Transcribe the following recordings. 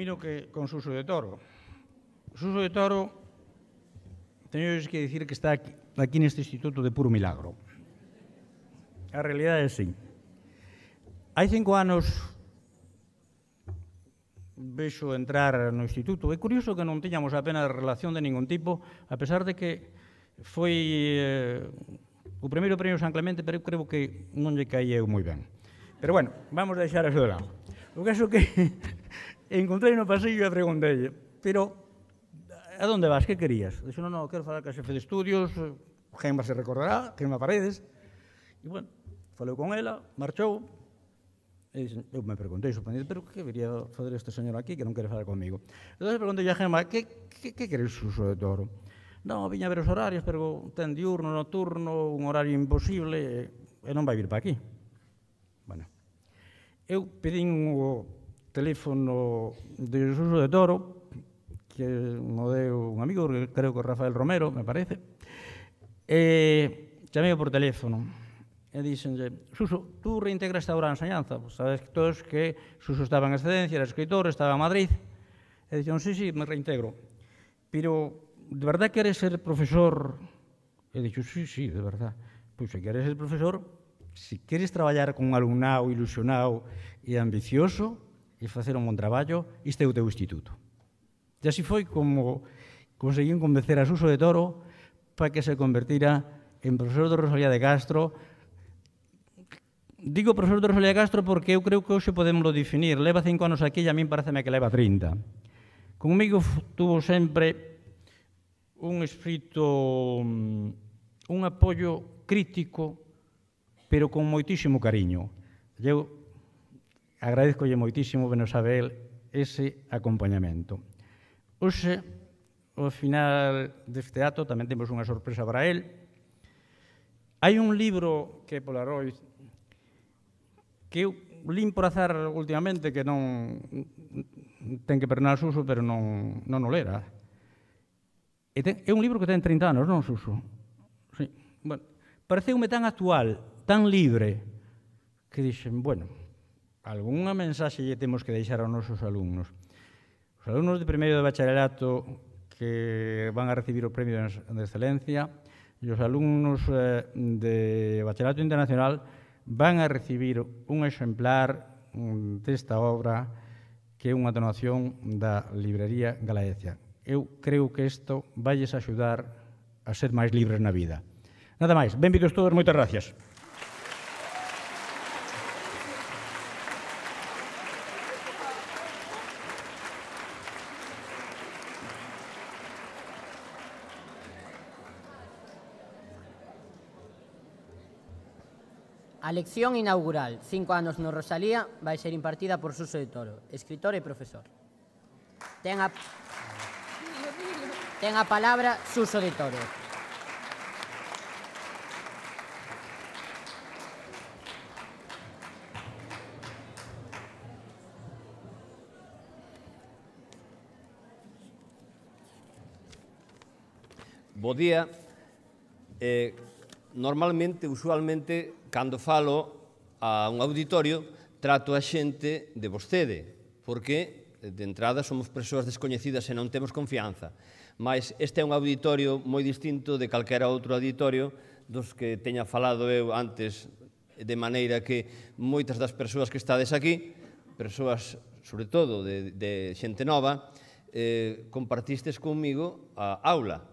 termino que con Suso de Toro. Suso de Toro, teño que dicir que está aquí, aquí neste instituto de puro milagro. A realidade é así. Hai cinco anos vexo entrar no instituto. É curioso que non teñamos apenas relación de ningún tipo, a pesar de que foi eh, o primeiro premio San Clemente, pero eu creo que non lle caía eu moi ben. Pero bueno, vamos deixar eso de lado. O caso que Encontrei no pasillo e preguntei, pero a donde vas, que querías? Dixo, non, non, quero falar ca xefe de estudios, Gemma se recordará, Gemma Paredes. E, bueno, falou con ela, marchou, e dixen, eu me preguntei, sorprendido, pero que viría fazer este señor aquí que non quere falar comigo? Entón, preguntei a Gemma, que, que, que queres uso de toro? Non, viña a ver os horarios, pero ten diurno, nocturno, un horario imposible, e non vai vir para aquí. Bueno, eu pedín o teléfono de Xuxo de Toro, que mo deu un amigo, creo que Rafael Romero, me parece, eh, e chamei por teléfono. E dixenlle, Suso, tú reintegraste agora a enseñanza? Pues, sabes que todos que Suso estaba en excedencia, era escritor, estaba en Madrid. E dixen, sí, sí, me reintegro. Pero, de verdad queres ser profesor? E dixo, sí, sí, de verdad. Pois, pues, se queres ser profesor, se queres traballar con un alumnado ilusionado e ambicioso, e facer un bon traballo, isto é o teu instituto. E así foi como conseguín convencer a Suso de Toro para que se convertira en profesor de Rosalía de Castro. Digo profesor de Rosalía de Castro porque eu creo que hoxe podemos definir. Leva cinco anos aquí e a min pareceme que leva 30. Comigo tuvo sempre un espírito, mm, un apoio crítico, pero con moitísimo cariño. Eu agradezcolle moitísimo, Benos Abel, ese acompañamento. Oxe, ao final deste ato, tamén temos unha sorpresa para él. Hai un libro que Polaroid que eu lín por azar últimamente que non ten que perdonar Suso, pero non, non o lera. E ten, é un libro que ten 30 anos, non, Suso? Sí. Bueno, pareceume tan actual, tan libre, que dixen, bueno, algunha mensaxe lle temos que deixar aos nosos alumnos. Os alumnos de primeiro de bacharelato que van a recibir o premio de excelencia e os alumnos eh, de bacharelato internacional van a recibir un exemplar desta obra que é unha donación da librería Galaecia. Eu creo que isto valles axudar a ser máis libres na vida. Nada máis. Benvidos todos, moitas gracias. Lección inaugural, cinco anos no Rosalía, vai ser impartida por Suso de Toro, escritor e profesor. Ten a, ten a palabra Suso de Toro. Bo día. Eh, normalmente, usualmente, cando falo a un auditorio, trato a xente de vostede, porque de entrada somos persoas descoñecidas e non temos confianza. Mas este é un auditorio moi distinto de calquera outro auditorio dos que teña falado eu antes, de maneira que moitas das persoas que estades aquí, persoas sobre todo de, de xente nova, eh, compartistes comigo a aula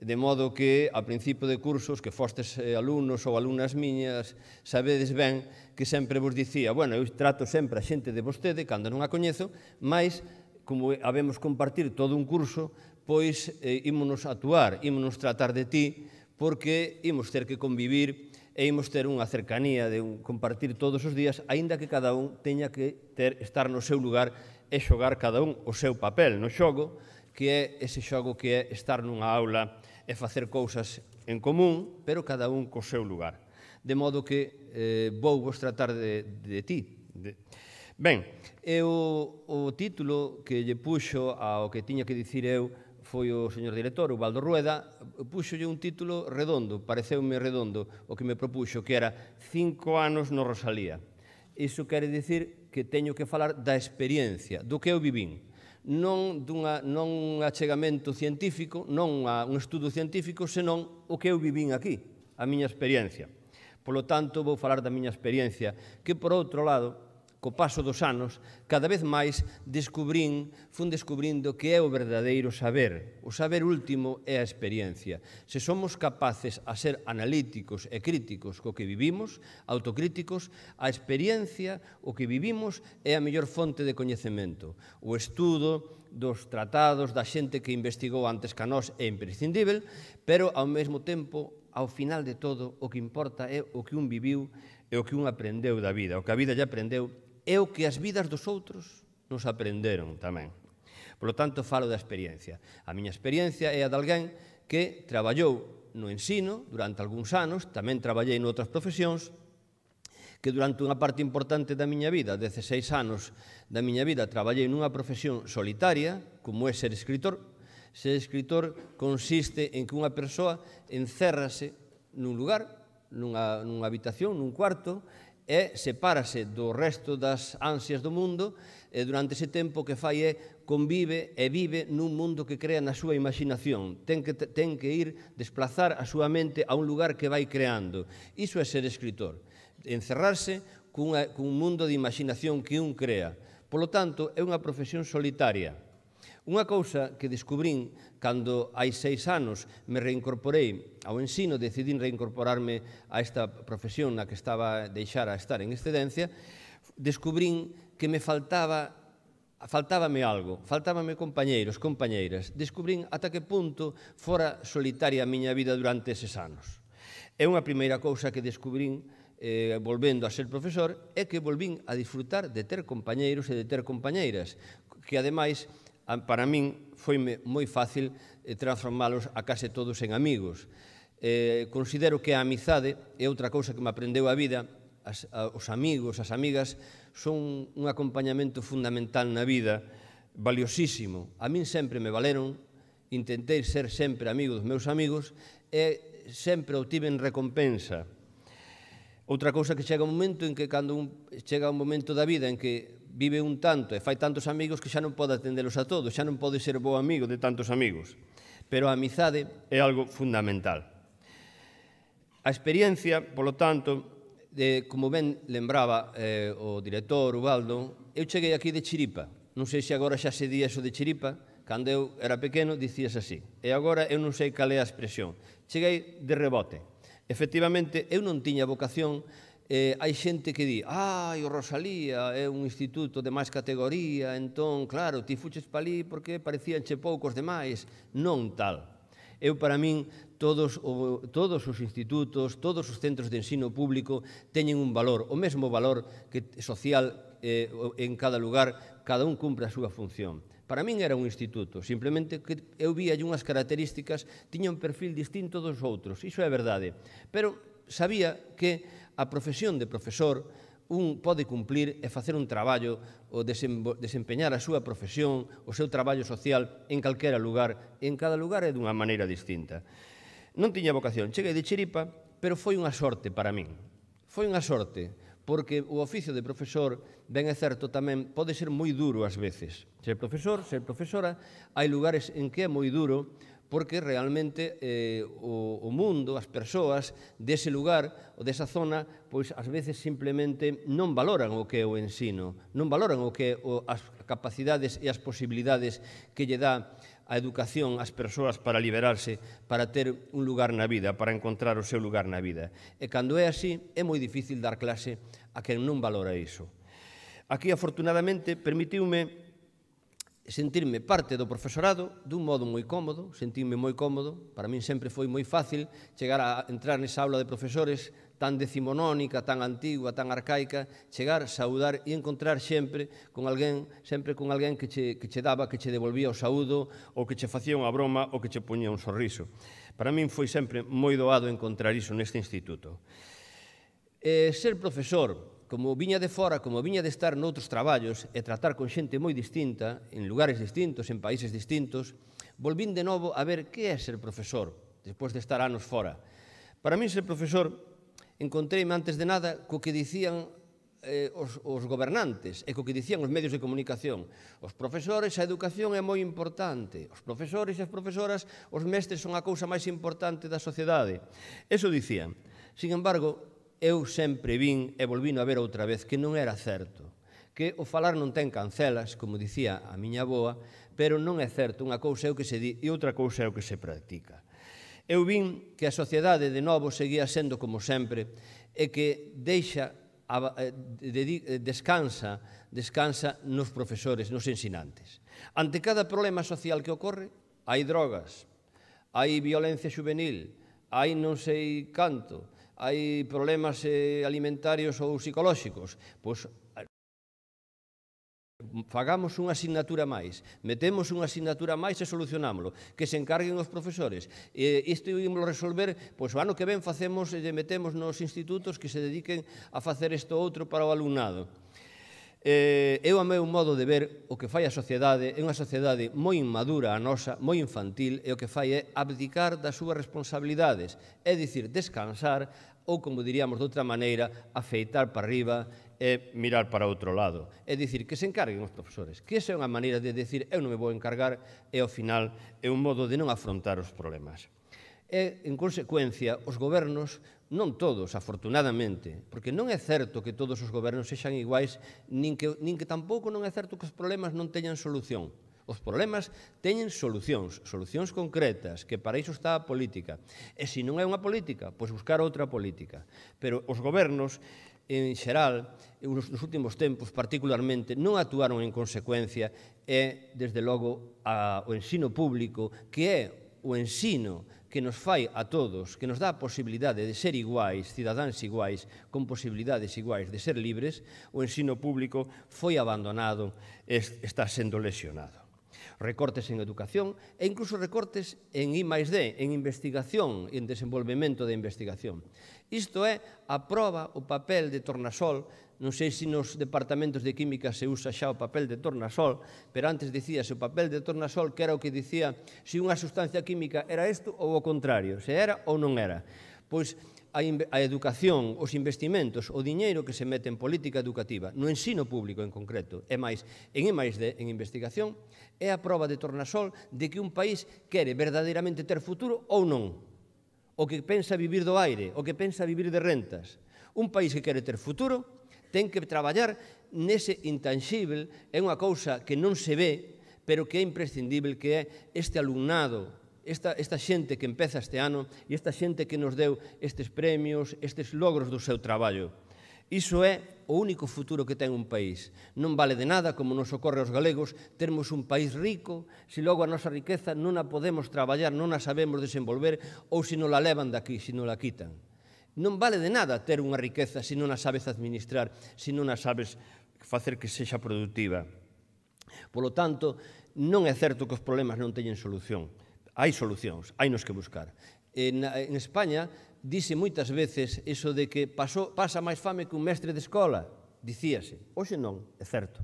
de modo que a principio de cursos que fostes eh, alumnos ou alumnas miñas sabedes ben que sempre vos dicía bueno, eu trato sempre a xente de vostede cando non a coñezo, mas como habemos compartir todo un curso pois eh, ímonos actuar, ímonos tratar de ti porque imos ter que convivir e imos ter unha cercanía de un compartir todos os días, aínda que cada un teña que ter estar no seu lugar e xogar cada un o seu papel no xogo, que é ese xogo que é estar nunha aula e facer cousas en común, pero cada un co seu lugar. De modo que eh, vou vos tratar de, de ti. De... Ben, eu, o título que lle puxo ao que tiña que dicir eu foi o señor director, o Baldo Rueda, puxolle un título redondo, pareceume redondo o que me propuxo, que era Cinco anos no Rosalía. Iso quere dicir que teño que falar da experiencia, do que eu vivín non dunha, non un achegamento científico, non a, un estudo científico, senón o que eu vivín aquí, a miña experiencia. Por lo tanto, vou falar da miña experiencia, que por outro lado co paso dos anos, cada vez máis descubrín, fun descubrindo que é o verdadeiro saber. O saber último é a experiencia. Se somos capaces a ser analíticos e críticos co que vivimos, autocríticos, a experiencia, o que vivimos, é a mellor fonte de coñecemento. O estudo, dos tratados da xente que investigou antes que a nós é imprescindível, pero ao mesmo tempo, ao final de todo, o que importa é o que un viviu e o que un aprendeu da vida, o que a vida lle aprendeu é o que as vidas dos outros nos aprenderon tamén. Por lo tanto, falo da experiencia. A miña experiencia é a de alguén que traballou no ensino durante algúns anos, tamén traballei noutras profesións, que durante unha parte importante da miña vida, 16 anos da miña vida, traballei nunha profesión solitaria, como é ser escritor. Ser escritor consiste en que unha persoa encérrase nun lugar, nunha, nunha habitación, nun cuarto, e sepárase do resto das ansias do mundo e durante ese tempo que fai é convive e vive nun mundo que crea na súa imaginación. Ten que, ten que ir desplazar a súa mente a un lugar que vai creando. Iso é ser escritor. Encerrarse cunha, cun mundo de imaginación que un crea. Polo tanto, é unha profesión solitaria. Unha cousa que descubrín Cando hai seis anos me reincorporei ao ensino, decidín reincorporarme a esta profesión na que estaba deixar a estar en excedencia, descubrín que me faltaba faltábame algo, faltábame compañeiros, compañeiras. Descubrín ata que punto fora solitaria a miña vida durante eses anos. É unha primeira cousa que descubrín eh, volvendo a ser profesor é que volvín a disfrutar de ter compañeiros e de ter compañeiras que ademais para min foi moi fácil eh, transformalos a case todos en amigos. Eh, considero que a amizade é outra cousa que me aprendeu a vida, as, a, os amigos, as amigas, son un acompañamento fundamental na vida, valiosísimo. A min sempre me valeron, intentei ser sempre amigo dos meus amigos e sempre obtiven recompensa. Outra cousa que chega un momento en que cando un, chega un momento da vida en que vive un tanto e fai tantos amigos que xa non pode atendelos a todos, xa non pode ser bo amigo de tantos amigos. Pero a amizade é algo fundamental. A experiencia, polo tanto, de, como ben lembraba eh, o director Ubaldo, eu cheguei aquí de Chiripa. Non sei se agora xa se di eso de Chiripa, cando eu era pequeno dicías así. E agora eu non sei cal é a expresión. Cheguei de rebote. Efectivamente, eu non tiña vocación eh, hai xente que di ai, o Rosalía é un instituto de máis categoría, entón, claro, ti fuches palí porque parecíanche poucos demais, non tal. Eu, para min, todos, o, todos os institutos, todos os centros de ensino público teñen un valor, o mesmo valor que social eh, en cada lugar, cada un cumpre a súa función. Para min era un instituto, simplemente que eu vía unhas características tiña un perfil distinto dos outros, iso é verdade. Pero sabía que a profesión de profesor un pode cumplir e facer un traballo ou desempeñar a súa profesión, o seu traballo social en calquera lugar, en cada lugar é dunha maneira distinta. Non tiña vocación, cheguei de Chiripa, pero foi unha sorte para min. Foi unha sorte, porque o oficio de profesor, ben é certo tamén, pode ser moi duro ás veces. Ser profesor, ser profesora, hai lugares en que é moi duro porque realmente eh, o, o mundo, as persoas dese lugar ou desa zona, pois ás veces simplemente non valoran o que é o ensino, non valoran o que o, as capacidades e as posibilidades que lle dá a educación ás persoas para liberarse, para ter un lugar na vida, para encontrar o seu lugar na vida. E cando é así, é moi difícil dar clase a quen non valora iso. Aquí, afortunadamente, permitiume sentirme parte do profesorado dun modo moi cómodo, sentirme moi cómodo, para min sempre foi moi fácil chegar a entrar nesa aula de profesores tan decimonónica, tan antigua, tan arcaica, chegar, saudar e encontrar sempre con alguén, sempre con alguén que che, que che daba, que che devolvía o saúdo, ou que che facía unha broma, ou que che poñía un sorriso. Para min foi sempre moi doado encontrar iso neste instituto. Eh, ser profesor, como viña de fora, como viña de estar noutros traballos e tratar con xente moi distinta, en lugares distintos, en países distintos, volvín de novo a ver que é ser profesor, despois de estar anos fora. Para mí ser profesor, encontreime antes de nada co que dicían eh, os, os gobernantes e co que dicían os medios de comunicación. Os profesores, a educación é moi importante. Os profesores e as profesoras, os mestres son a cousa máis importante da sociedade. Eso dicían. Sin embargo, eu sempre vin e volvino a ver outra vez que non era certo que o falar non ten cancelas, como dicía a miña boa, pero non é certo, unha cousa é o que se di e outra cousa é o que se practica. Eu vin que a sociedade de novo seguía sendo como sempre e que deixa eh, eh, descansa, descansa nos profesores, nos ensinantes. Ante cada problema social que ocorre, hai drogas, hai violencia juvenil, hai non sei canto, hai problemas eh, alimentarios ou psicolóxicos, pois fagamos unha asignatura máis, metemos unha asignatura máis e solucionámoslo, que se encarguen os profesores. E isto ímoslo resolver, pois o ano que ven facemos e metemos nos institutos que se dediquen a facer isto outro para o alumnado. Eh, eu a meu modo de ver o que fai a sociedade é unha sociedade moi inmadura a nosa, moi infantil e o que fai é abdicar das súas responsabilidades, é dicir, descansar ou, como diríamos de outra maneira, afeitar para arriba e mirar para outro lado. É dicir, que se encarguen os profesores, que esa é unha maneira de decir eu non me vou encargar e ao final é un modo de non afrontar os problemas. E, en consecuencia, os gobernos non todos, afortunadamente, porque non é certo que todos os gobernos sexan iguais, nin que, nin que tampouco non é certo que os problemas non teñan solución. Os problemas teñen solucións, solucións concretas, que para iso está a política. E se non é unha política, pois buscar outra política. Pero os gobernos, en xeral, nos últimos tempos particularmente, non actuaron en consecuencia e, desde logo, a, o ensino público, que é o ensino que nos fai a todos, que nos dá a posibilidade de ser iguais, cidadáns iguais, con posibilidades iguais de ser libres, o ensino público foi abandonado, está sendo lesionado. Recortes en educación e incluso recortes en I máis D, en investigación, en desenvolvemento de investigación. Isto é, a prova o papel de tornasol non sei se nos departamentos de química se usa xa o papel de tornasol, pero antes dicíase o papel de tornasol que era o que dicía se unha sustancia química era isto ou o contrario, se era ou non era. Pois a, a educación, os investimentos, o diñeiro que se mete en política educativa, no ensino público en concreto, é máis en e máis de en investigación, é a prova de tornasol de que un país quere verdadeiramente ter futuro ou non. O que pensa vivir do aire, o que pensa vivir de rentas. Un país que quere ter futuro ten que traballar nese intangible, é unha cousa que non se ve, pero que é imprescindible que é este alumnado, esta, esta xente que empeza este ano e esta xente que nos deu estes premios, estes logros do seu traballo. Iso é o único futuro que ten un país. Non vale de nada, como nos ocorre aos galegos, termos un país rico, se logo a nosa riqueza non a podemos traballar, non a sabemos desenvolver, ou se non la levan daqui, se non la quitan. Non vale de nada ter unha riqueza se non a sabes administrar, se non a sabes facer que sexa productiva. Polo tanto, non é certo que os problemas non teñen solución. Hai solucións, hai nos que buscar. En, en España, dice moitas veces eso de que pasó, pasa máis fame que un mestre de escola. Dicíase, hoxe non, é certo.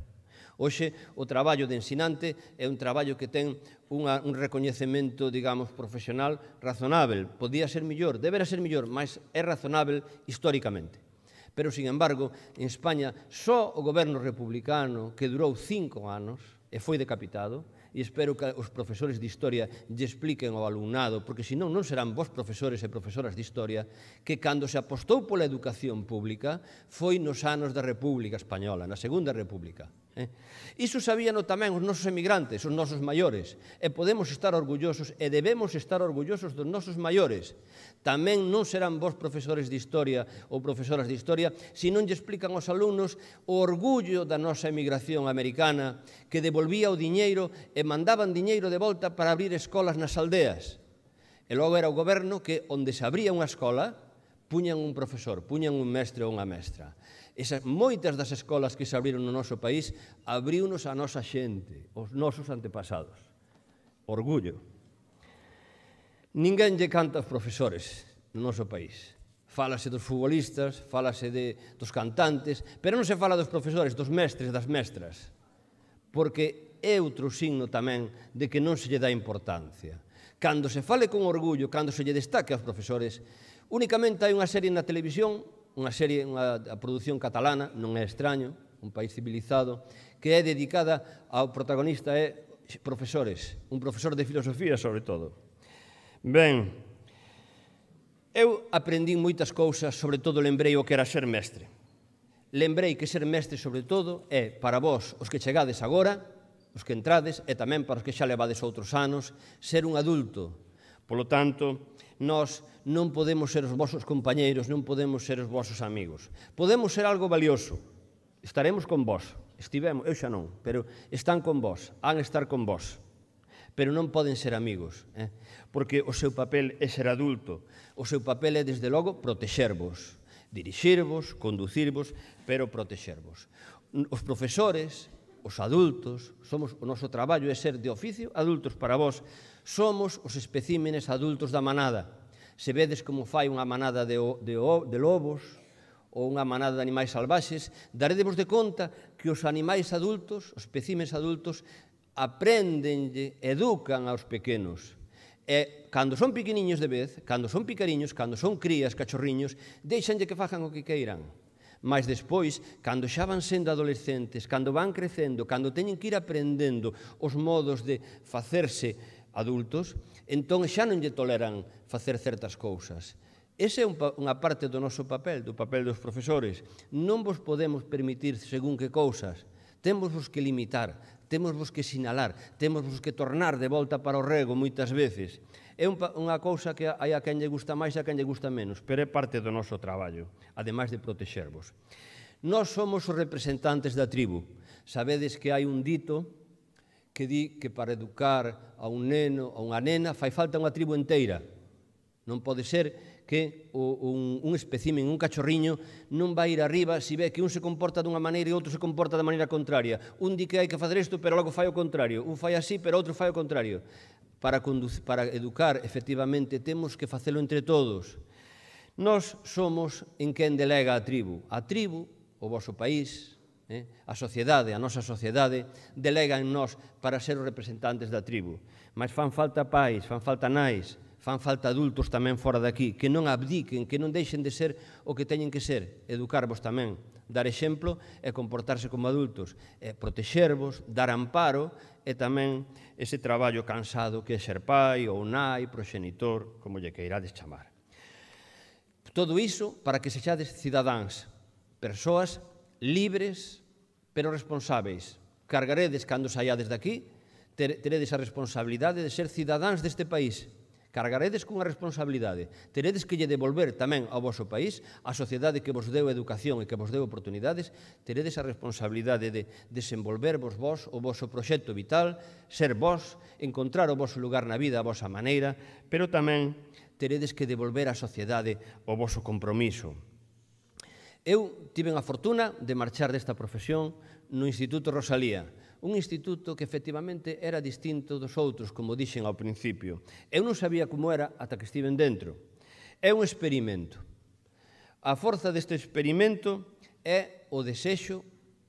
Hoxe o traballo de ensinante é un traballo que ten unha, un recoñecemento, digamos, profesional razonável. Podía ser millor, deberá ser millor, mas é razonável históricamente. Pero, sin embargo, en España só o goberno republicano que durou cinco anos e foi decapitado, e espero que os profesores de historia lle expliquen ao alumnado, porque senón non serán vos profesores e profesoras de historia, que cando se apostou pola educación pública foi nos anos da República Española, na Segunda República. Eh? Iso sabíano tamén os nosos emigrantes, os nosos maiores, e podemos estar orgullosos e debemos estar orgullosos dos nosos maiores. Tamén non serán vos profesores de historia ou profesoras de historia se non lle explican aos alumnos o orgullo da nosa emigración americana que devolvía o diñeiro e mandaban diñeiro de volta para abrir escolas nas aldeas. E logo era o goberno que onde se abría unha escola puñan un profesor, puñan un mestre ou unha mestra esas, moitas das escolas que se abriron no noso país abriunos a nosa xente, os nosos antepasados. Orgullo. Ninguén lle canta aos profesores no noso país. Fálase dos futbolistas, fálase de, dos cantantes, pero non se fala dos profesores, dos mestres, das mestras. Porque é outro signo tamén de que non se lle dá importancia. Cando se fale con orgullo, cando se lle destaque aos profesores, únicamente hai unha serie na televisión unha serie, unha a produción catalana, non é extraño, un país civilizado, que é dedicada ao protagonista é profesores, un profesor de filosofía sobre todo. Ben, eu aprendín moitas cousas, sobre todo lembrei o que era ser mestre. Lembrei que ser mestre sobre todo é para vós, os que chegades agora, os que entrades, e tamén para os que xa levades outros anos, ser un adulto. Polo tanto, nós non podemos ser os vosos compañeiros, non podemos ser os vosos amigos. Podemos ser algo valioso. Estaremos con vós. Estivemos, eu xa non, pero están con vós, han estar con vós. Pero non poden ser amigos, eh? porque o seu papel é ser adulto. O seu papel é, desde logo, protexervos, dirixirvos, conducirvos, pero protexervos. Os profesores, os adultos, somos o noso traballo é ser de oficio adultos para vós, Somos os especímenes adultos da manada. Se vedes como fai unha manada de, de, de lobos ou unha manada de animais salvaxes, daredevos de conta que os animais adultos, os especímenes adultos, aprendenlle, educan aos pequenos. E cando son pequeniños de vez, cando son picariños, cando son crías, cachorriños, deixanlle que fajan o que queiran. Mas despois, cando xa van sendo adolescentes, cando van crecendo, cando teñen que ir aprendendo os modos de facerse adultos, entón xa non lle toleran facer certas cousas. Ese é un, unha parte do noso papel, do papel dos profesores. Non vos podemos permitir según que cousas. Temos vos que limitar, temos vos que sinalar, temos vos que tornar de volta para o rego moitas veces. É unha cousa que hai a quen lle gusta máis e a quen lle gusta menos, pero é parte do noso traballo, ademais de protexervos. Nós somos os representantes da tribu. Sabedes que hai un dito que di que para educar a un neno, a unha nena, fai falta unha tribu enteira. Non pode ser que un, un especimen, un cachorriño, non vai ir arriba se ve que un se comporta dunha maneira e outro se comporta da maneira contraria. Un di que hai que facer isto, pero logo fai o contrario. Un fai así, pero outro fai o contrario. Para, para educar, efectivamente, temos que facelo entre todos. Nós somos en quen delega a tribu. A tribu, o vosso país, eh? a sociedade, a nosa sociedade, delega en nós para ser os representantes da tribu. Mas fan falta pais, fan falta nais, fan falta adultos tamén fora daqui, que non abdiquen, que non deixen de ser o que teñen que ser, educarvos tamén, dar exemplo e comportarse como adultos, e protexervos, dar amparo e tamén ese traballo cansado que é ser pai ou nai, proxenitor, como lle queirades chamar. Todo iso para que sexades cidadáns, persoas libres, pero responsáveis. Cargaredes cando saiades daqui, teredes a responsabilidade de ser cidadáns deste país. Cargaredes cunha responsabilidade. Teredes que lle devolver tamén ao voso país, a sociedade que vos deu educación e que vos deu oportunidades, teredes a responsabilidade de desenvolvervos vos o voso proxecto vital, ser vos, encontrar o voso lugar na vida a vosa maneira, pero tamén teredes que devolver á sociedade o voso compromiso Eu tive a fortuna de marchar desta profesión no Instituto Rosalía, un instituto que efectivamente era distinto dos outros, como dixen ao principio. Eu non sabía como era ata que estiven dentro. É un experimento. A forza deste experimento é o desexo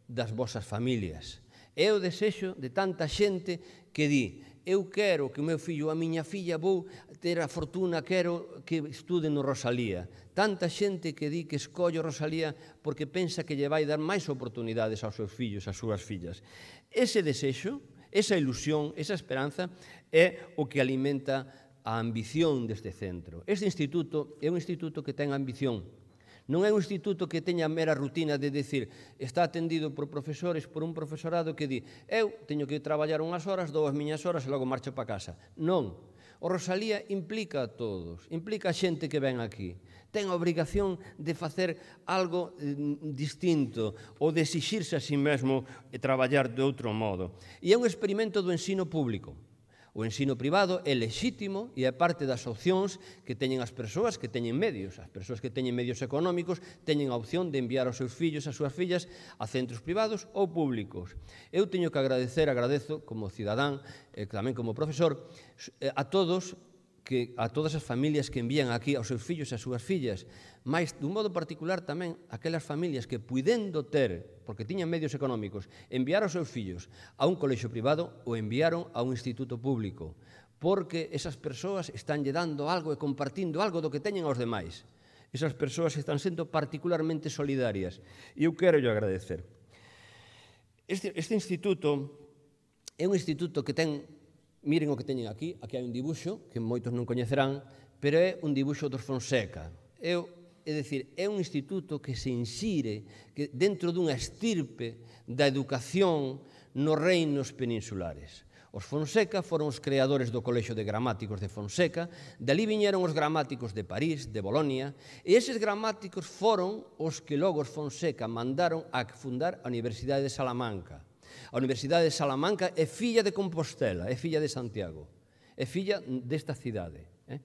das vosas familias. É o desexo de tanta xente que di eu quero que o meu fillo, a miña filla, vou ter a fortuna, quero que estude no Rosalía. Tanta xente que di que escollo Rosalía porque pensa que lle vai dar máis oportunidades aos seus fillos, ás súas fillas. Ese desexo, esa ilusión, esa esperanza é o que alimenta a ambición deste centro. Este instituto é un instituto que ten ambición, Non é un instituto que teña mera rutina de decir está atendido por profesores, por un profesorado que di eu teño que traballar unhas horas, dou as miñas horas e logo marcho para casa. Non. O Rosalía implica a todos, implica a xente que ven aquí. Ten a obrigación de facer algo mm, distinto ou de exixirse a si mesmo e traballar de outro modo. E é un experimento do ensino público. O ensino privado é lexítimo e é parte das opcións que teñen as persoas que teñen medios. As persoas que teñen medios económicos teñen a opción de enviar aos seus fillos, as súas fillas, a centros privados ou públicos. Eu teño que agradecer, agradezo como cidadán, e tamén como profesor, eh, a todos que a todas as familias que envían aquí aos seus fillos e as súas fillas, máis dun modo particular tamén aquelas familias que puidendo ter, porque tiñan medios económicos, enviar os seus fillos a un colexo privado ou enviaron a un instituto público, porque esas persoas están lle dando algo e compartindo algo do que teñen aos demais. Esas persoas están sendo particularmente solidarias e eu quero yo agradecer. Este, este instituto é un instituto que ten Miren o que teñen aquí, aquí hai un dibuxo que moitos non coñecerán, pero é un dibuxo dos Fonseca. É, é dicir, é un instituto que se insire que dentro dunha estirpe da educación nos reinos peninsulares. Os Fonseca foron os creadores do Colexo de Gramáticos de Fonseca, dali viñeron os gramáticos de París, de Bolonia, e eses gramáticos foron os que logo os Fonseca mandaron a fundar a Universidade de Salamanca. A Universidade de Salamanca é filla de Compostela, é filla de Santiago, é filla desta cidade. Eh?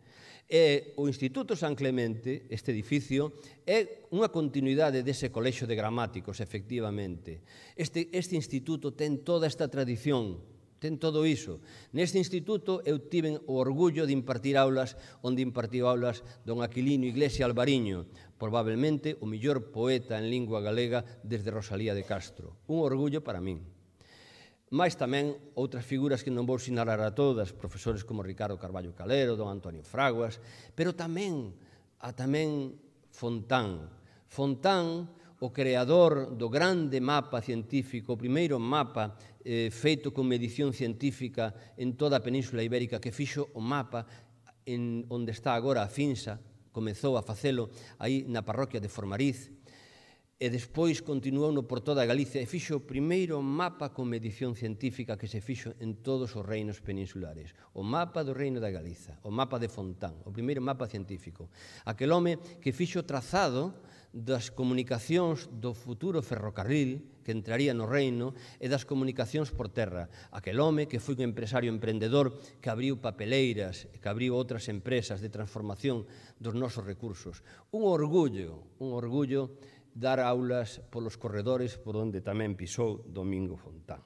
E o Instituto San Clemente, este edificio, é unha continuidade dese colexo de gramáticos, efectivamente. Este, este instituto ten toda esta tradición ten todo iso. Neste instituto eu tiven o orgullo de impartir aulas onde impartiu aulas don Aquilino Iglesia Albariño, probablemente o millor poeta en lingua galega desde Rosalía de Castro. Un orgullo para min máis tamén outras figuras que non vou sinalar a todas, profesores como Ricardo Carballo Calero, don Antonio Fraguas, pero tamén a tamén Fontán. Fontán, o creador do grande mapa científico, o primeiro mapa eh, feito con medición científica en toda a Península Ibérica, que fixo o mapa en onde está agora a Finsa, comezou a facelo aí na parroquia de Formariz, e despois continuou no por toda Galicia e fixo o primeiro mapa con medición científica que se fixo en todos os reinos peninsulares. O mapa do reino da Galiza, o mapa de Fontán, o primeiro mapa científico. Aquel home que fixo trazado das comunicacións do futuro ferrocarril que entraría no reino e das comunicacións por terra. Aquel home que foi un empresario emprendedor que abriu papeleiras, que abriu outras empresas de transformación dos nosos recursos. Un orgullo, un orgullo dar aulas polos corredores por onde tamén pisou Domingo Fontán.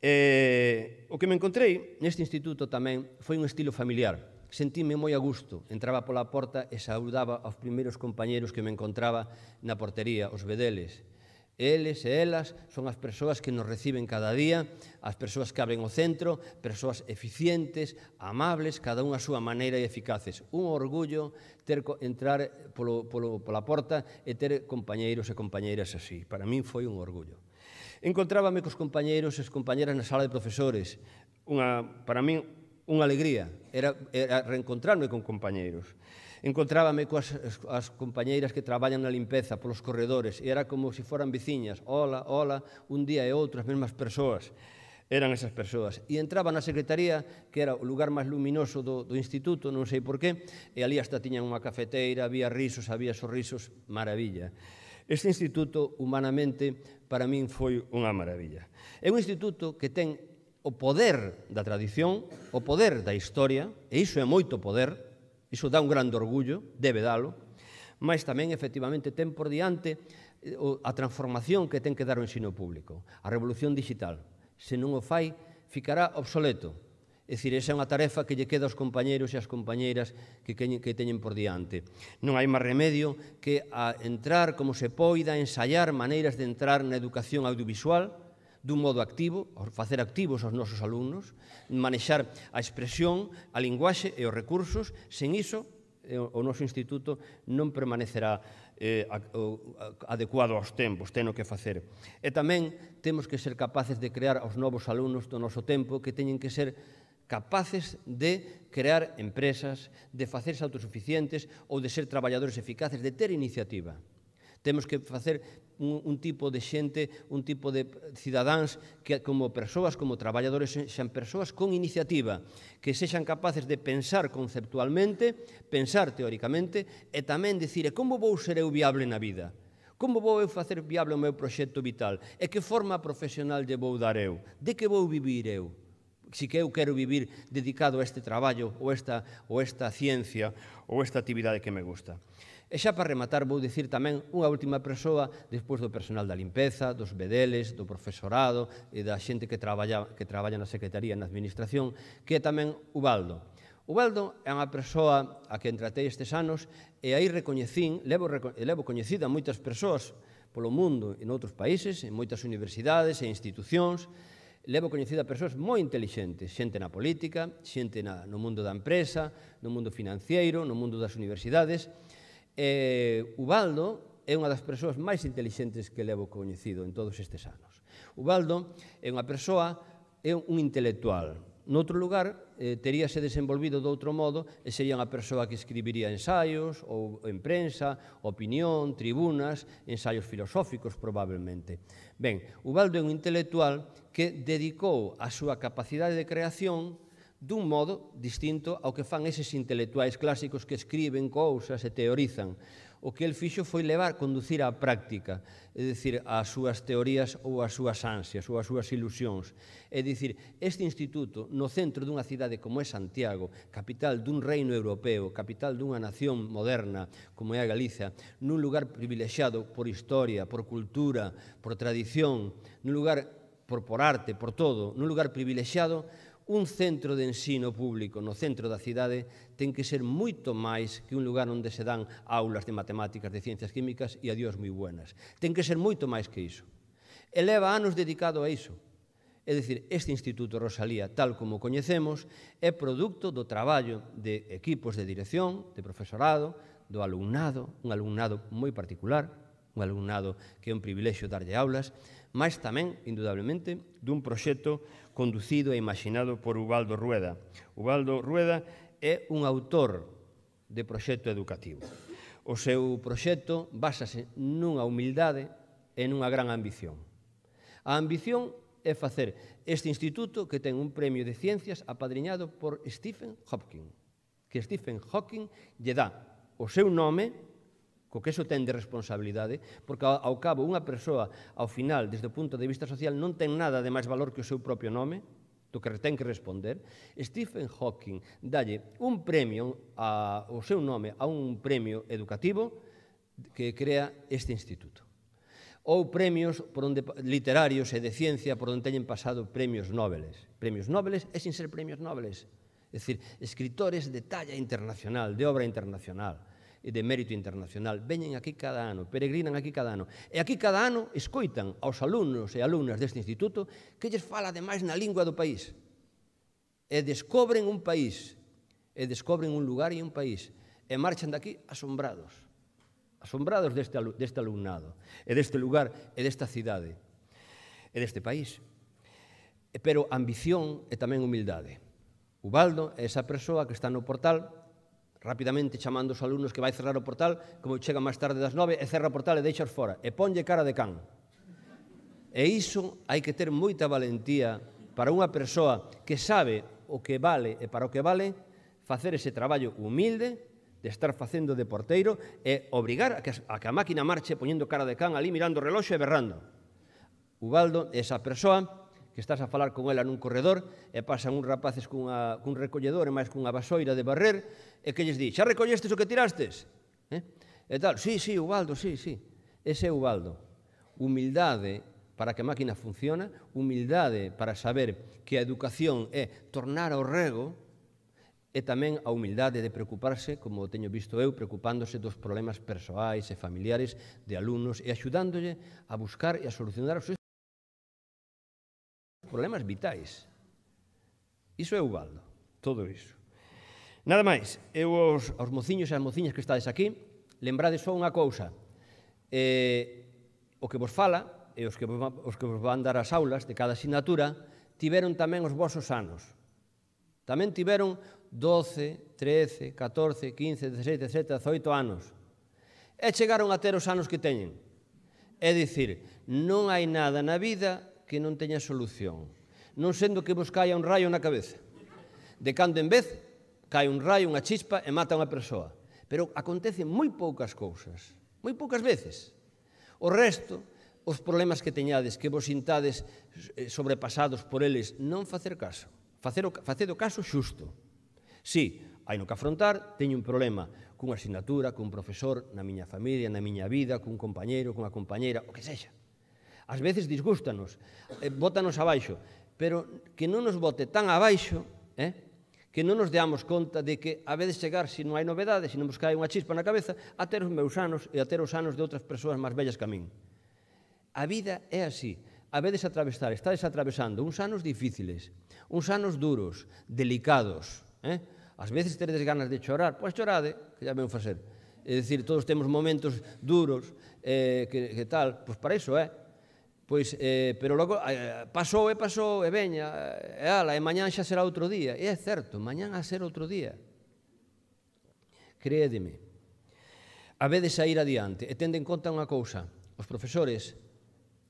Eh, o que me encontrei neste instituto tamén foi un estilo familiar. Sentíme moi a gusto, entraba pola porta e saudaba aos primeiros compañeros que me encontraba na portería, os vedeles, Eles e elas son as persoas que nos reciben cada día, as persoas que abren o centro, persoas eficientes, amables, cada unha a súa maneira e eficaces. Un orgullo ter entrar polo, polo, pola porta e ter compañeiros e compañeiras así. Para min foi un orgullo. Encontrábame cos compañeiros e as compañeras na sala de profesores. Unha, para min, unha alegría era, era reencontrarme con compañeiros. Encontrábame coas as compañeiras que traballan na limpeza polos corredores e era como se si foran veciñas, hola, hola, un día e outro as mesmas persoas. Eran esas persoas. E entraba na secretaría, que era o lugar máis luminoso do, do instituto, non sei por qué, e ali hasta tiñan unha cafeteira, había risos, había sorrisos, maravilla. Este instituto, humanamente, para min foi unha maravilla. É un instituto que ten o poder da tradición, o poder da historia, e iso é moito poder, Iso dá un grande orgullo, debe dalo, mas tamén efectivamente ten por diante eh, a transformación que ten que dar o ensino público, a revolución digital. Se non o fai, ficará obsoleto. É dicir, esa é unha tarefa que lle queda aos compañeros e ás compañeiras que, que teñen por diante. Non hai máis remedio que a entrar como se poida, ensaiar maneiras de entrar na educación audiovisual, dun modo activo, facer activos aos nosos alumnos, manexar a expresión, a linguaxe e os recursos, sen iso eh, o noso instituto non permanecerá eh, adecuado aos tempos, teno que facer. E tamén temos que ser capaces de crear aos novos alumnos do noso tempo que teñen que ser capaces de crear empresas, de facerse autosuficientes ou de ser traballadores eficaces, de ter iniciativa. Temos que facer un, un tipo de xente, un tipo de cidadáns que como persoas, como traballadores, sean persoas con iniciativa, que sexan capaces de pensar conceptualmente, pensar teóricamente e tamén dicir e como vou ser eu viable na vida? Como vou eu facer viable o meu proxecto vital? E que forma profesional lle vou dar eu? De que vou vivir eu? si que eu quero vivir dedicado a este traballo ou esta, ou esta ciencia ou esta actividade que me gusta. E xa para rematar vou dicir tamén unha última persoa despois do personal da limpeza, dos bedeles, do profesorado e da xente que traballa, que traballa na Secretaría na Administración, que é tamén Ubaldo. Ubaldo é unha persoa a que entratei estes anos e aí recoñecín, levo, levo coñecida moitas persoas polo mundo e noutros países, en moitas universidades e institucións, levo coñecida persoas moi intelixentes, xente na política, xente na, no mundo da empresa, no mundo financiero, no mundo das universidades, Eh, Ubaldo é unha das persoas máis intelixentes que levo coñecido en todos estes anos. Ubaldo é unha persoa, é un intelectual. Noutro lugar, eh, teríase desenvolvido de outro modo e sería unha persoa que escribiría ensaios ou en prensa, opinión, tribunas, ensaios filosóficos probablemente. Ben, Ubaldo é un intelectual que dedicou a súa capacidade de creación dun modo distinto ao que fan eses intelectuais clásicos que escriben cousas e teorizan. O que el fixo foi levar, conducir á práctica, é dicir, ás súas teorías ou ás súas ansias ou ás súas ilusións. É dicir, este instituto, no centro dunha cidade como é Santiago, capital dun reino europeo, capital dunha nación moderna como é a Galicia, nun lugar privilexiado por historia, por cultura, por tradición, nun lugar por, por arte, por todo, nun lugar privilexiado, un centro de ensino público no centro da cidade ten que ser moito máis que un lugar onde se dan aulas de matemáticas, de ciencias químicas e adiós moi buenas. Ten que ser moito máis que iso. Eleva anos dedicado a iso. É dicir, este Instituto Rosalía, tal como coñecemos, é produto do traballo de equipos de dirección, de profesorado, do alumnado, un alumnado moi particular, un alumnado que é un privilexio darlle aulas, mas tamén, indudablemente, dun proxecto conducido e imaginado por Ubaldo Rueda. Ubaldo Rueda é un autor de proxecto educativo. O seu proxecto basase nunha humildade e nunha gran ambición. A ambición é facer este instituto que ten un premio de ciencias apadriñado por Stephen Hopkins, que Stephen Hawking lle dá o seu nome co que eso ten de responsabilidade, porque ao cabo unha persoa, ao final, desde o punto de vista social, non ten nada de máis valor que o seu propio nome, do que ten que responder, Stephen Hawking dalle un premio, a, o seu nome, a un premio educativo que crea este instituto. Ou premios por onde, literarios e de ciencia por onde teñen pasado premios Nobeles. Premios Nobeles e sin ser premios Nobeles. É dicir, escritores de talla internacional, de obra internacional de mérito internacional. Veñen aquí cada ano, peregrinan aquí cada ano. E aquí cada ano escoitan aos alumnos e alumnas deste instituto que lles fala ademais na lingua do país. E descobren un país, e descobren un lugar e un país, e marchan daqui asombrados, asombrados deste, deste alumnado, e deste lugar, e desta cidade, e deste país. Pero ambición e tamén humildade. Ubaldo é esa persoa que está no portal rapidamente chamando os alumnos que vai cerrar o portal, como chega máis tarde das nove, e cerra o portal e deixa fora, e ponlle cara de can. E iso hai que ter moita valentía para unha persoa que sabe o que vale e para o que vale facer ese traballo humilde de estar facendo de porteiro e obrigar a que a, que a máquina marche poñendo cara de can ali mirando o reloxo e berrando. Ubaldo esa persoa que estás a falar con ela nun corredor e pasan uns rapaces cunha, cun recolledor e máis cunha vasoira de barrer e que lles di, xa recollestes o que tirastes? Eh? E tal, sí, sí, Ubaldo, sí, sí. Ese é Ubaldo. Humildade para que a máquina funciona, humildade para saber que a educación é tornar ao rego e tamén a humildade de preocuparse, como teño visto eu, preocupándose dos problemas persoais e familiares de alumnos e axudándolle a buscar e a solucionar os seus problemas vitais. Iso é o baldo, todo iso. Nada máis, eu aos, aos mociños e as mociñas que estades aquí, lembrades só unha cousa. Eh, o que vos fala e os que, vos, os que vos van dar as aulas de cada asignatura tiveron tamén os vosos anos. Tamén tiveron 12, 13, 14, 15, 16, 17, 18 anos. E chegaron a ter os anos que teñen. É dicir, non hai nada na vida que non teña solución, non sendo que vos caia un raio na cabeza. De cando en vez, cae un raio, unha chispa e mata unha persoa. Pero acontecen moi poucas cousas, moi poucas veces. O resto, os problemas que teñades, que vos sintades eh, sobrepasados por eles, non facer caso. Facer o, facer o caso xusto. Si, hai no que afrontar, teño un problema cunha asignatura, cun profesor, na miña familia, na miña vida, cun compañeiro, cunha compañeira, o que sexa. Ás veces disgústanos, eh, bótanos abaixo, pero que non nos bote tan abaixo, eh, que non nos deamos conta de que a veces chegar, se non hai novedades, se non nos cae unha chispa na cabeza, a ter os meus anos e a ter os anos de outras persoas máis bellas que a min. A vida é así. A veces atravesar, estades atravesando uns anos difíciles, uns anos duros, delicados, eh? As veces teredes ganas de chorar, pois chorade, que ya ven facer. É dicir, todos temos momentos duros, eh, que, que tal, pois para iso é, eh? Pois, eh, pero logo, eh, pasou e pasou e veña, eh, e ala, e mañán xa será outro día. E é certo, mañán a ser outro día. Créedeme. Habedes a ir adiante. E tende en conta unha cousa. Os profesores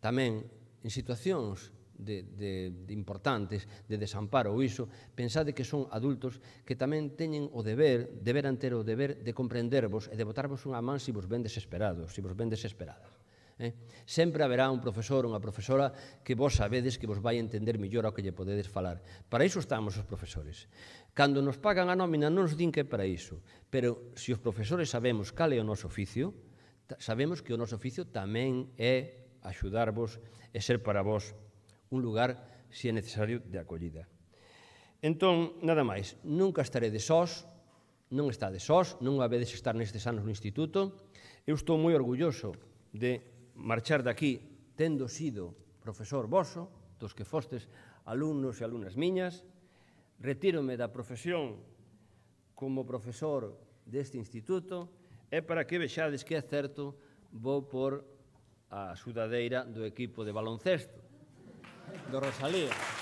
tamén en situacións de, de, de importantes, de desamparo ou iso, pensade que son adultos que tamén teñen o deber, deberan ter o deber de comprendervos e de botarvos unha man se vos ven desesperados, se vos ven desesperadas. Eh? Sempre haberá un profesor ou unha profesora que vos sabedes que vos vai entender mellor ao que lle podedes falar. Para iso estamos os profesores. Cando nos pagan a nómina non nos din que é para iso, pero se os profesores sabemos cal é o noso oficio, sabemos que o noso oficio tamén é axudarvos e ser para vos un lugar, se é necesario, de acollida. Entón, nada máis, nunca estaredes sós, non estades sós, non habedes estar nestes anos no instituto. Eu estou moi orgulloso de marchar daqui tendo sido profesor voso, dos que fostes alumnos e alumnas miñas, retírome da profesión como profesor deste instituto e para que vexades que é certo vou por a sudadeira do equipo de baloncesto do Rosalía.